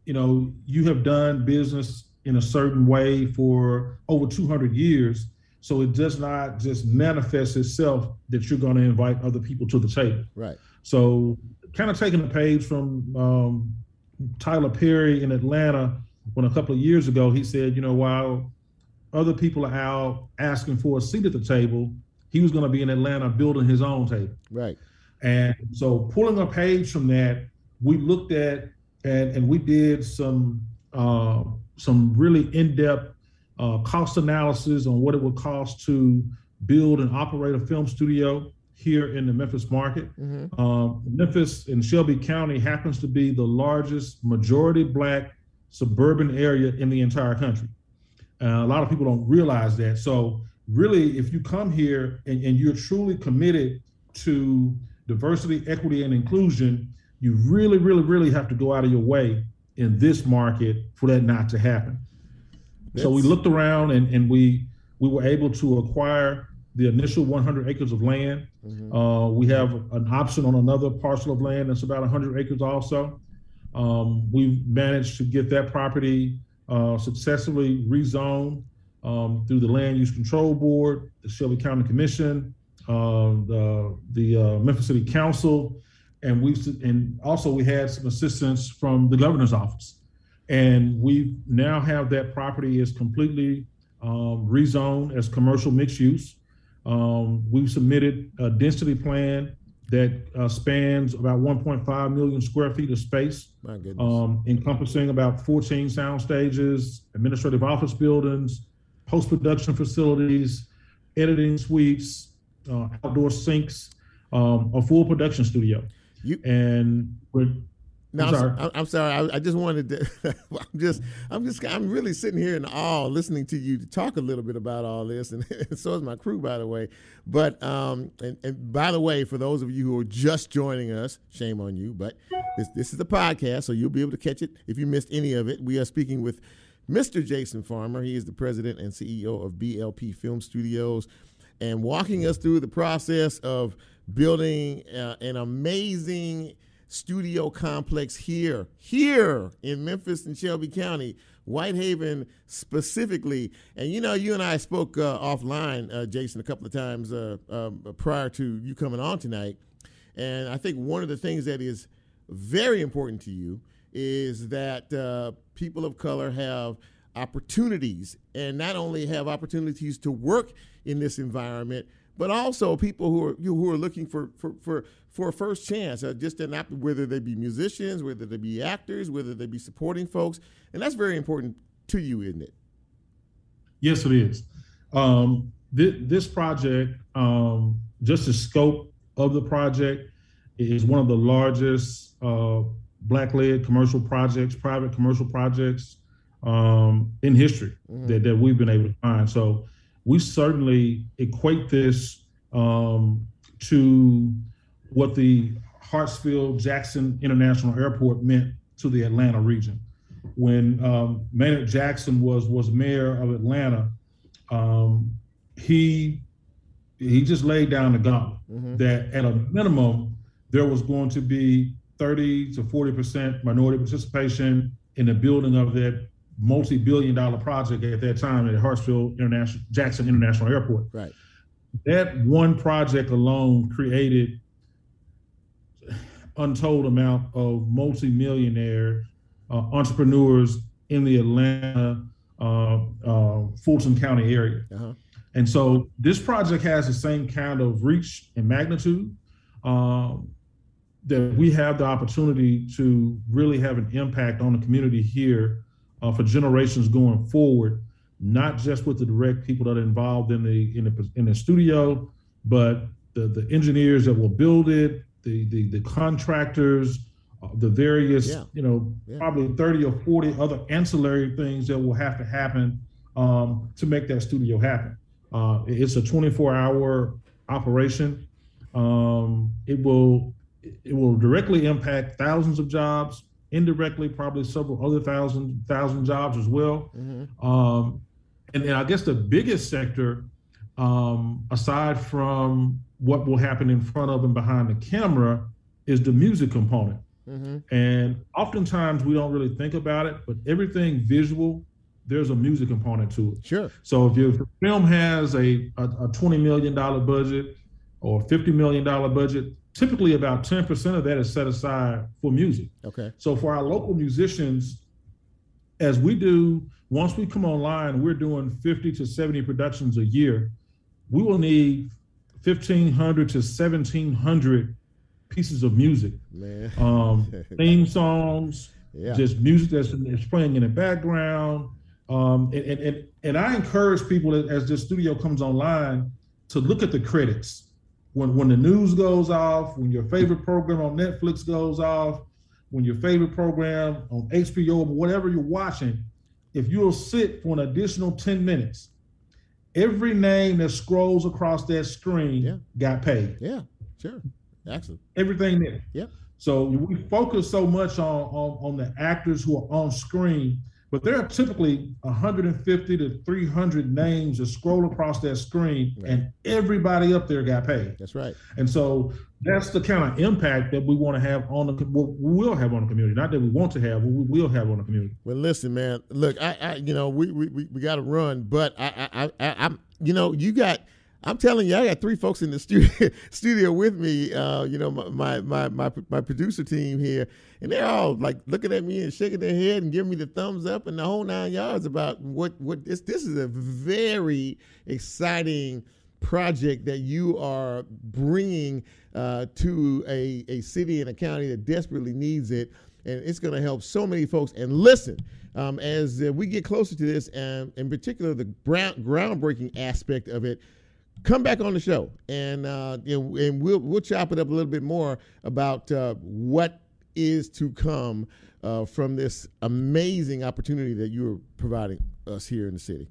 You know, you have done business in a certain way for over 200 years. So it does not just manifest itself that you're going to invite other people to the table. Right. So, kind of taking a page from um, Tyler Perry in Atlanta, when a couple of years ago he said, you know, while other people are out asking for a seat at the table, he was going to be in Atlanta building his own table. Right. And so, pulling a page from that, we looked at and, and we did some uh, some really in-depth uh, cost analysis on what it would cost to build and operate a film studio here in the Memphis market. hmm Um, Memphis and Shelby County happens to be the largest majority black suburban area in the entire country. Uh, a lot of people don't realize that. So, really, if you come here and, and you're truly committed to diversity, equity, and inclusion, you really, really, really have to go out of your way in this market for that not to happen. So we looked around and, and we we were able to acquire the initial 100 acres of land. Mhm. Uh, we have an option on another parcel of land that's about 100 acres also. Um, we've managed to get that property uh, successfully rezoned um, through the Land Use Control Board, the Shelby County Commission, uh, the, the uh, Memphis City Council, and we and also we had some assistance from the governor's office, and we now have that property is completely um, rezoned as commercial mixed use. Um, we've submitted a density plan that uh, spans about 1.5 million square feet of space, um, encompassing about 14 sound stages, administrative office buildings, post production facilities, editing suites, uh, outdoor sinks, um, a full production studio. You- and we're No, I'm I'm, sorry. I'm, I'm sorry. I, I just wanted to. I'm just. I'm just. I'm really sitting here in awe, listening to you talk a little bit about all this, and, so is my crew, by the way. But um, and, and by the way, for those of you who are just joining us, shame on you. But this this is a podcast, so you'll be able to catch it if you missed any of it. We are speaking with Mr. Jason Farmer. He is the president and CEO of BLP Film Studios, and walking us through the process of building uh, an amazing studio complex here, here in Memphis and Shelby County, Whitehaven specifically. And you know, you and I spoke uh, offline, uh, Jason, a couple of times uh, um, prior to you coming on tonight. And I think one of the things that is very important to you is that uh, people of color have opportunities and not only have opportunities to work in this environment, but also people who are you who are looking for for for, for a first chance, uh, just an app, whether they be musicians, whether they be actors, whether they be supporting folks, and that's very important to you, isn't it? Yes, it is. Um, thi- this project, um, just the scope of the project, is one of the largest uh, black-led commercial projects, private commercial projects um, in history that, that we've been able to find. So we certainly equate this um, to what the Hartsfield Jackson International Airport meant to the Atlanta region. When um, Maynard Jackson was was mayor of Atlanta, um, he he just laid down the gauntlet that at a minimum there was going to be 30 to 40 percent minority participation in the building of that multi-billion dollar project at that time at Hartsfield International Jackson International Airport. Right. That one project alone created untold amount of multi-millionaire uh, entrepreneurs in the Atlanta, uh, uh, Fulton County area. Uh-huh. And so this project has the same kind of reach and magnitude um, that we have the opportunity to really have an impact on the community here uh, for generations going forward, not just with the direct people that are involved in the in the in the studio, but the the engineers that will build it, the the, the contractors, uh, the various Yeah. you know Yeah. probably 30 or 40 other ancillary things that will have to happen um, to make that studio happen. Uh, it's a 24 hour operation. Um, it will it will directly impact thousands of jobs, indirectly probably several other thousand thousand jobs as well. Um, and then I guess the biggest sector, um, aside from what will happen in front of and behind the camera, is the music component. And oftentimes we don't really think about it, but everything visual, there's a music component to it. Sure. So if your film has a, a, a $20 million budget or $50 million budget, typically about 10% of that is set aside for music. Okay. So for our local musicians, as we do, once we come online, we're doing 50 to 70 productions a year. We will need 1,500 to 1,700 pieces of music, Man. um, theme songs, Yeah. just music that's, that's playing in the background. Um, and, and, and, and I encourage people as- the studio comes online to look at the credits. When, when the news goes off, when your favorite program on Netflix goes off, when your favorite program on HBO, whatever you're watching, if you'll sit for an additional 10 minutes, every name that scrolls across that screen Yeah. got paid. Yeah. Sure. Excellent. Everything there. Yep. So we focus so much on, on on the actors who are on screen, but there are typically 150 to 300 names that scroll across that screen, Right. and everybody up there got paid. That's right. And so that's the kind of impact that we want to have on the what we will have on the community. Not that we want to have, we will have on the community. Well, listen, man. Look, I, I you know, we we, we, we got to run, but I, I, I, I, I'm, you know, you got I'm telling you, I got three folks in the studio studio with me. Uh, you know, my, my my my producer team here, and they're all like looking at me and shaking their head and giving me the thumbs up and the whole nine yards about what what this this is a very exciting project that you are bringing uh, to a, a city and a county that desperately needs it. And it's going to help so many folks. And listen, um, as uh, we get closer to this, and in particular, the ground, groundbreaking aspect of it, come back on the show and uh, and we'll we'll chop it up a little bit more about uh, what is to come uh, from this amazing opportunity that you're providing us here in the city.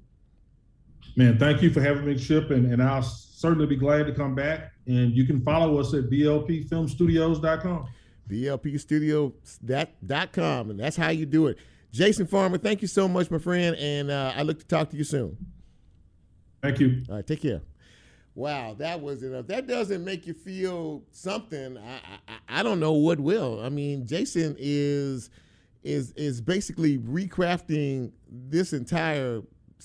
Man, thank you for having me, Chip, and, and I'll certainly be glad to come back. And you can follow us at blpfilmstudios.com. blpstudios.com, and that's how you do it. Jason Farmer, thank you so much, my friend, and uh, I look to talk to you soon. Thank you. All right, take care. Wow, that was enough. That doesn't make you feel something. I, I I don't know what will. I mean, Jason is is is basically recrafting this entire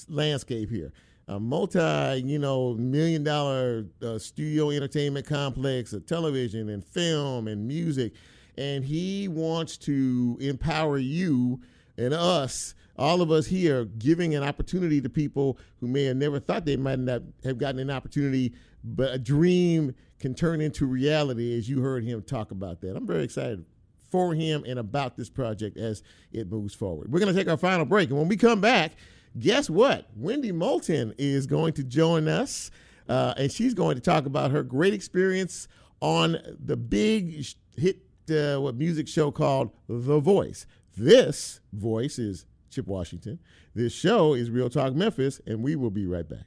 landscape here a multi, you know, million dollar uh, studio entertainment complex of television and film and music. And he wants to empower you and us, all of us here, giving an opportunity to people who may have never thought they might not have gotten an opportunity, but a dream can turn into reality, as you heard him talk about that. I'm very excited for him and about this project as it moves forward. We're going to take our final break. And when we come back, guess what? Wendy Moten is going to join us, uh, and she's going to talk about her great experience on the big hit uh, what music show called The Voice. This voice is Chip Washington. This show is Real Talk Memphis, and we will be right back.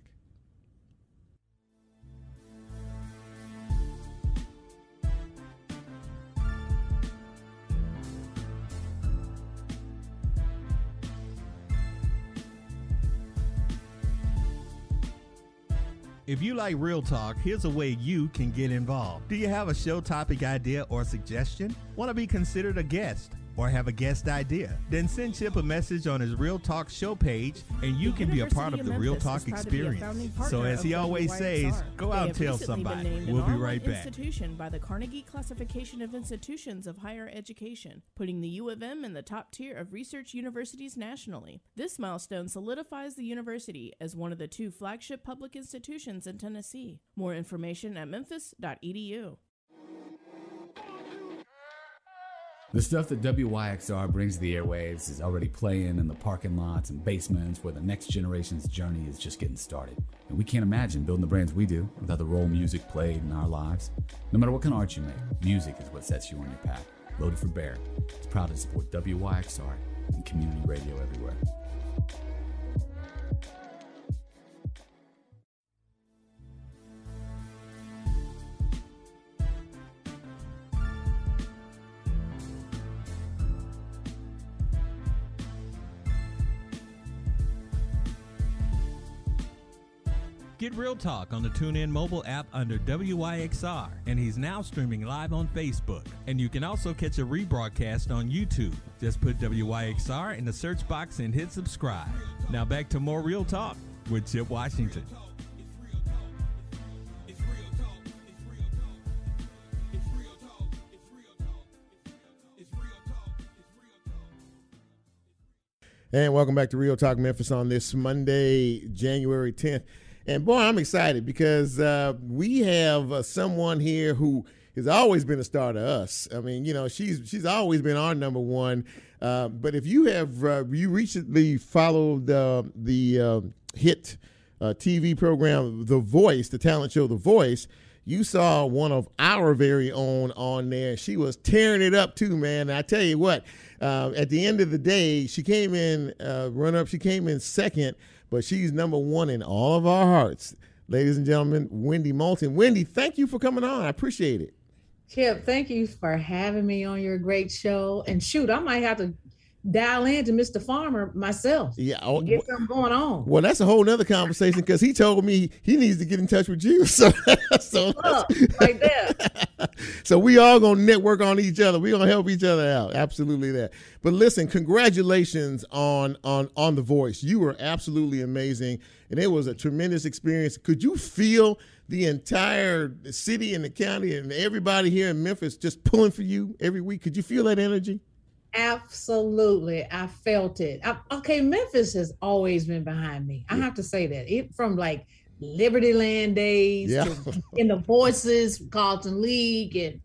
If you like Real Talk, here's a way you can get involved. Do you have a show topic idea or suggestion? Want to be considered a guest? Or have a guest idea, then send Chip a message on his Real Talk show page and you the can University be a part of, of the Real Talk experience. So as he always says, go out and tell somebody. We'll be right back. Institution by the Carnegie Classification of Institutions of Higher Education, putting the U of M in the top tier of research universities nationally. This milestone solidifies the university as one of the two flagship public institutions in Tennessee. More information at memphis.edu. The stuff that WYXR brings to the airwaves is already playing in the parking lots and basements where the next generation's journey is just getting started. And we can't imagine building the brands we do without the role music played in our lives. No matter what kind of art you make, music is what sets you on your path. Loaded for Bear is proud to support WYXR and community radio everywhere. Get Real Talk on the TuneIn mobile app under WYXR, and he's now streaming live on Facebook. And you can also catch a rebroadcast on YouTube. Just put WYXR in the search box and hit subscribe. Now back to more Real Talk with Chip Washington. And welcome back to Real Talk Memphis on this Monday, January 10th. And boy, I'm excited because uh, we have uh, someone here who has always been a star to us. I mean, you know, she's she's always been our number one. Uh, but if you have uh, you recently followed uh, the uh, hit TV program The Voice, the talent show The Voice, you saw one of our very own on there. She was tearing it up too, man. And I tell you what, at the end of the day, she came in run up. She came in second but she's number one in all of our hearts. Ladies and gentlemen, Wendy Moten. Wendy, thank you for coming on. I appreciate it. Chip, thank you for having me on your great show. And shoot, I might have to dial in to Mr. Farmer myself. Yeah, oh, get something going on. Well, that's a whole nother conversation because he told me he needs to get in touch with you. So, so Look, right there. so we all gonna network on each other. We gonna help each other out. Absolutely that. But listen, congratulations on on on the voice. You were absolutely amazing, and it was a tremendous experience. Could you feel the entire city and the county and everybody here in Memphis just pulling for you every week? Could you feel that energy? Absolutely. I felt it. I, okay, Memphis has always been behind me. I have to say that. It from like Libertyland days Yeah. to in the voices, Carlton League, and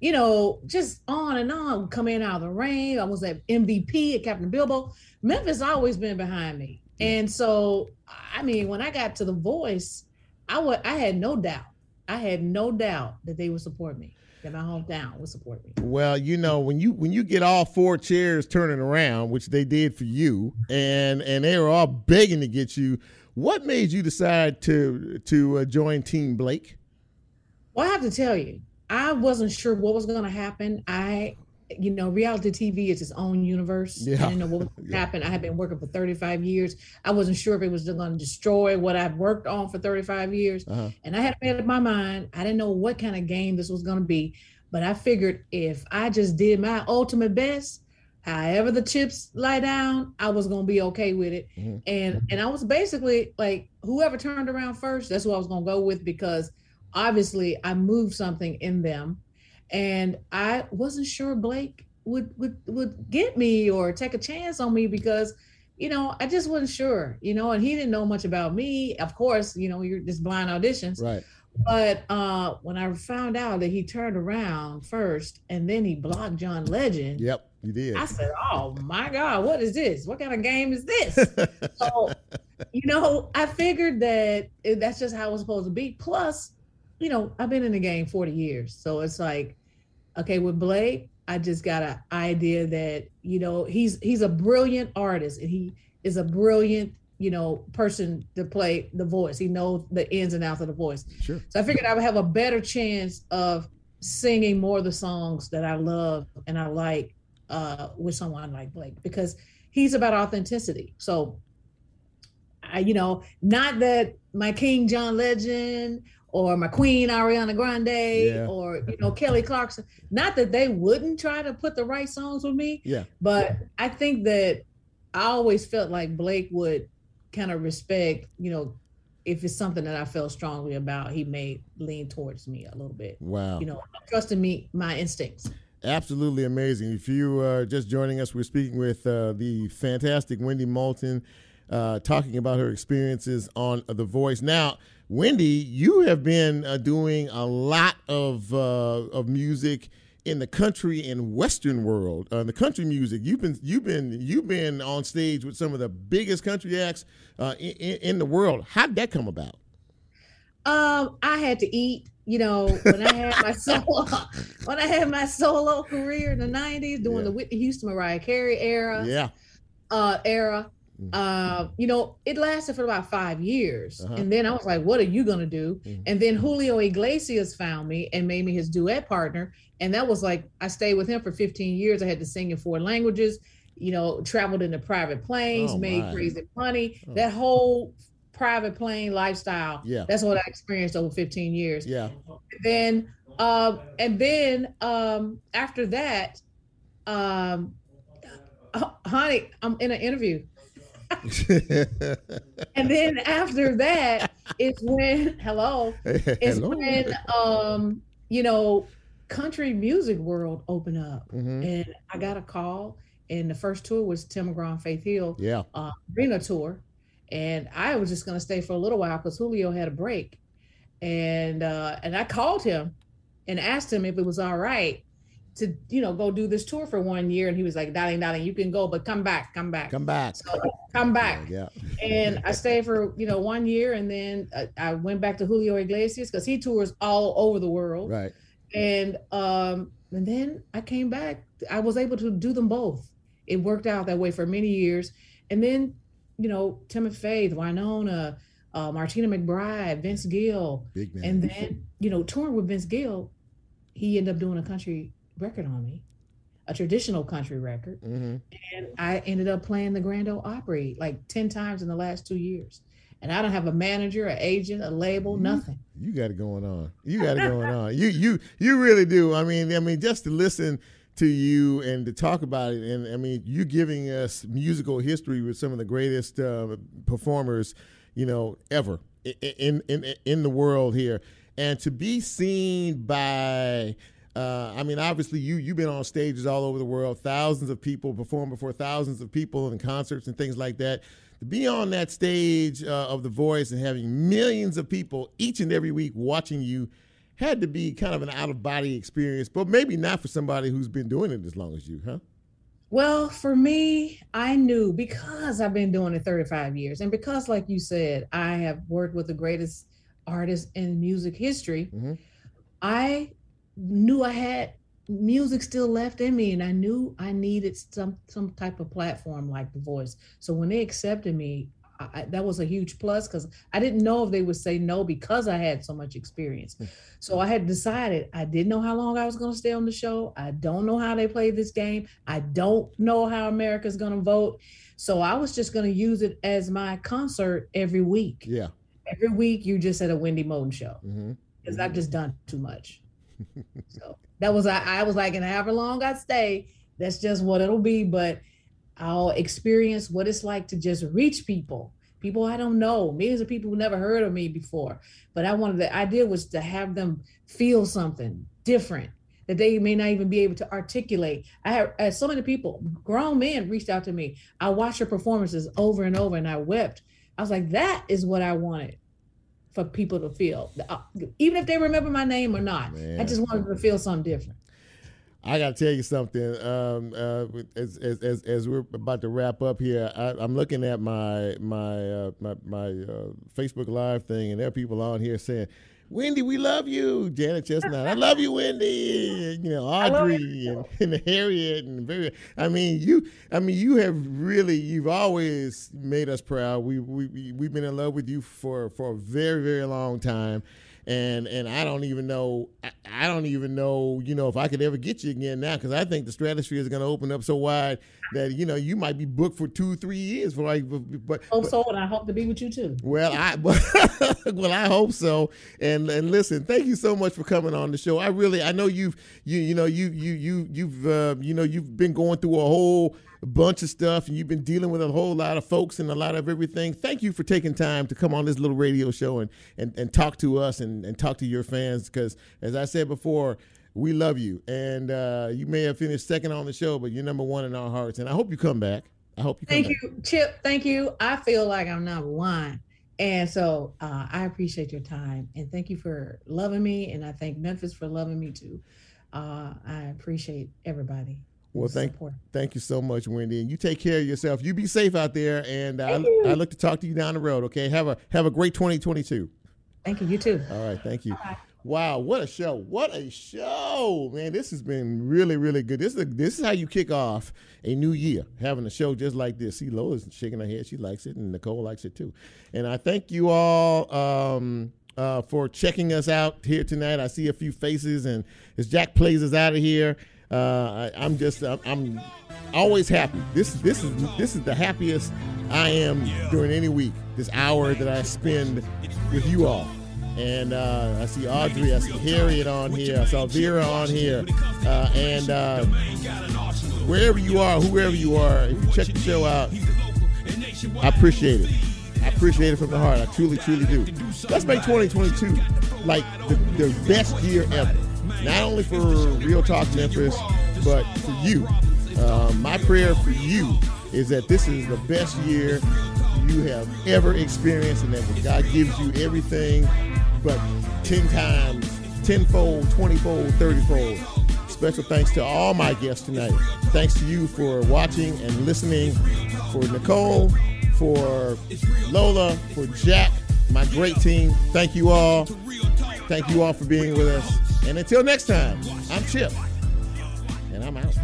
you know, just on and on, coming out of the rain. I was at MVP at Captain Bilbo. Memphis always been behind me. And so, I mean, when I got to the voice, I would I had no doubt. I had no doubt that they would support me, that my hometown would support me. Well, you know, when you when you get all four chairs turning around, which they did for you, and and they were all begging to get you, what made you decide to to uh, join Team Blake? Well, I have to tell you, I wasn't sure what was going to happen. I, you know, reality TV is its own universe. Yeah. I didn't know what going to happen. I had been working for 35 years. I wasn't sure if it was going to destroy what I've worked on for 35 years. Uh-huh. And I had made up my mind. I didn't know what kind of game this was going to be, but I figured if I just did my ultimate best, however the chips lie down, I was going to be okay with it. Mhm. And and I was basically like whoever turned around first, that's who I was going to go with because obviously I moved something in them, and I wasn't sure Blake would would would get me or take a chance on me because you know I just wasn't sure, you know, and he didn't know much about me. Of course, you know, you're just blind auditions. Right. But uh when I found out that he turned around first and then he blocked John Legend, Yep, you did. I said, "Oh my God, what is this? What kind of game is this?" so, you know, I figured that that's just how it was supposed to be. Plus, you know, I've been in the game 40 years, so it's like, okay, with Blake, I just got an idea that you know he's he's a brilliant artist and he is a brilliant you know person to play the voice. He knows the ins and outs of the voice. Sure. So I figured I would have a better chance of singing more of the songs that I love and I like uh, with someone like Blake because he's about authenticity. So, I, you know, not that my King John Legend or my Queen Ariana Grande Yeah. or you know Kelly Clarkson, not that they wouldn't try to put the right songs with me, Yeah. but I think that I always felt like Blake would kind of respect, you know, if it's something that I felt strongly about, he may lean towards me a little bit. Wow. You know, trusting me, my instincts. Absolutely amazing. If you are just joining us, we're speaking with uh, the fantastic Wendy Moten, uh, talking about her experiences on The Voice. Now, Wendy, you have been uh, doing a lot of uh, of music in the country and western world. Uh, the country music, you've been you've been you've been on stage with some of the biggest country acts uh, in, in in the world. How'd that come about? Um, I had to eat. You know, when I had my solo, when I had my solo career in the '90s, doing Yeah. the Whitney Houston, Mariah Carey era, Yeah. uh, era. Uh, you know, it lasted for about five years, Uh-huh. and then I was like, "What are you gonna do?" Mhm. And then Julio Iglesias found me and made me his duet partner, and that was like I stayed with him for 15 years. I had to sing in four languages. You know, traveled in the private planes, Oh, made my. crazy money. Oh. That whole private plane lifestyle. Yeah. That's what I experienced over 15 years. Yeah. Then, um, and then um, after that, um, honey, I'm in an interview. And then after that is when hello is Hello. when um you know country music world opened up Mhm. and I got a call and the first tour was Tim McGraw and Faith Hill Yeah. uh, arena tour and I was just gonna stay for a little while because Julio had a break and uh and I called him and asked him if it was all right to you know go do this tour for one year and he was like darling darling you can go but come back come back Come back. so come back Yeah. and I stayed for you know one year, and then I, I went back to Julio Iglesias because he tours all over the world. Right. And um, and then I came back. I was able to do them both. It worked out that way for many years. And then, you know, Tim and Faith, Wynonna, uh, Martina McBride, Vince Gill, Big man. and then you know touring with Vince Gill, he ended up doing a country record on me. a traditional country record. Mm-hmm. And I ended up playing the Grand Ole Opry like 10 times in the last two years. And I don't have a manager, an agent, a label, nothing. You got it going on. You got it going on. You you you really do. I mean, I mean, just to listen to you and to talk about it, and I mean, you giving us musical history with some of the greatest uh, performers, you know, ever in in in the world here, and to be seen by. Uh, I mean, obviously, you you've been on stages all over the world, thousands of people perform before thousands of people in concerts and things like that to be on that stage uh, of The Voice and having millions of people each and every week watching you had to be kind of an out of body experience, but maybe not for somebody who's been doing it as long as you, huh? Well, for me, I knew because I've been doing it 35 years, and because, like you said, I have worked with the greatest artists in music history, mm-hmm. I knew I had music still left in me and i knew i needed some some type of platform like the voice. So when they accepted me I, that was a huge plus because i didn't know if they would say no because i had so much experience. So i had decided i didn't know how long i was going to stay on the show. I don't know how they play this game. I don't know how america's going to vote. So i was just going to use it as my concert every week. Yeah. Every week you just at a wendy moten show. Because mm-hmm. i've just done too much so that was I, I was like, and however long I stay, that's just what it'll be. But I'll experience what it's like to just reach people, people I don't know, millions of people who never heard of me before. But I wanted the idea was to have them feel something different that they may not even be able to articulate. I have, I uh, so many people, grown men, reached out to me. I watched your performances over and over, and I wept. I was like, that is what I wanted for people to feel, uh, even if they remember my name or not. Man. I just wanted them to feel something different. I got to tell you something. Um, uh, as, as, as, as, we're about to wrap up here, I, am looking at my my uh, my, my uh, Facebook Live thing, and there are people on here saying, Wendy, we love you. Janet Chestnut, I love you, Wendy. You know, Audrey and, and, Harriet and very. I mean, you. I mean, you have really. You've always made us proud. We we we've been in love with you for for a very very long time and and I don't even know I, I, don't even know you know if I could ever get you again now because I think the stratosphere is going to open up so wide that you know you might be booked for two three years for like but hope so and I hope to be with you too. Well, I well I hope so and and listen, thank you so much for coming on the show. I really I know you've you you know you you you you've uh, you know you've been going through a whole bunch of stuff and you've been dealing with a whole lot of folks and a lot of everything. Thank you for taking time to come on this little radio show and, and, and talk to us and, and talk to your fans because, as I said before, we love you. And uh, you may have finished second on the show, but you're number one in our hearts. And I hope you come back. I hope you Thank back. you, Chip. Thank you. I feel like I'm number one. And so uh, I appreciate your time and thank you for loving me. And I thank Memphis for loving me too. Uh, I appreciate everybody. Well, thank support. thank you so much, Wendy, and you take care of yourself. You be safe out there, and I, I, look to talk to you down the road. Okay, have a have a great 2022. Thank you. You too. All right, thank you. Bye. Wow, what a show! What a show, man! This has been really, really good. This is a, this is how you kick off a new year, having a show just like this. See, Lola's shaking her head; she likes it, and Nicole likes it too. And I thank you all um, uh, for checking us out here tonight. I see a few faces, and as Jack plays us out of here. Uh, I, am just I'm, I'm, always happy. This this is this is the happiest I am during any week. This hour that I spend with you all. And uh, I see Audrey, I see Harriet on here, I saw Vera on here, uh, and uh, wherever you are, whoever you are, if you check the show out, I appreciate it. I appreciate it from the heart. I truly, truly do. Let's make 2022 like the, the best year ever not only for Real Talk Memphis, but for you. Uh, my prayer for you is that this is the best year you have ever experienced, and that God gives you everything but 10 times, tenfold, 20fold, 30fold. Special thanks to all my guests tonight. Thanks to you for watching and listening. For Nicole, for Lola, for Jack, my great team. Thank you all. Thank you all for being with us. And until next time, I'm Chip, and I'm out.